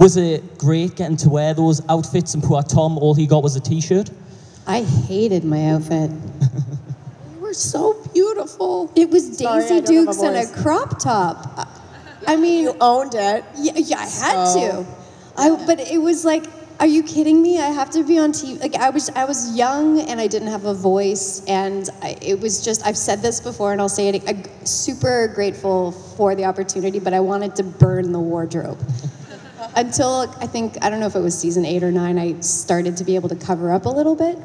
Was it great getting to wear those outfits and poor Tom, all he got was a t-shirt? I hated my outfit. You were so beautiful. It was Sorry, Daisy don't have a Dukes and a crop top. I mean, You owned it. yeah, yeah I had So- to. I, but it was like, are you kidding me? I have to be on TV. Like I was, I was young and I didn't have a voice, and I, it was just. I've said this before, and I'll say it. I'm super grateful for the opportunity, but I wanted to burn the wardrobe. Until I think I don't know if it was season eight or nine, I started to be able to cover up a little bit,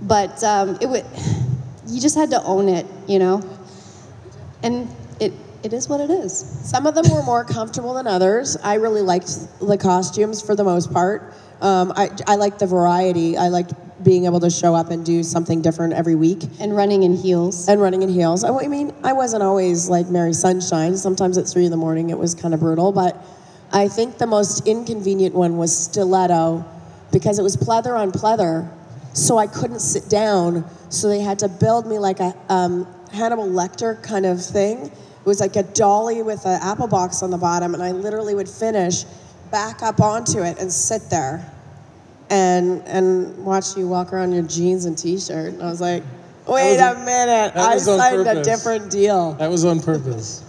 but um, it would. You just had to own it, you know. And it it is what it is. Some of them were more comfortable than others. I really liked the costumes for the most part. Um, I, I liked the variety. I liked being able to show up and do something different every week And running in heels. and running in heels. I I mean, I wasn't always like Mary Sunshine. Sometimes at three in the morning it was kind of brutal, but I think the most inconvenient one was stiletto because it was pleather on pleather, so I couldn't sit down. So they had to build me like a um, Hannibal Lecter kind of thing. It was like a dolly with an apple box on the bottom, and I literally would finish, back up onto it, and sit there and and watch you walk around in your jeans and t-shirt. And I was like, wait was a minute, I signed a different deal. That was on purpose.